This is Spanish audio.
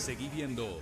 Seguí viendo.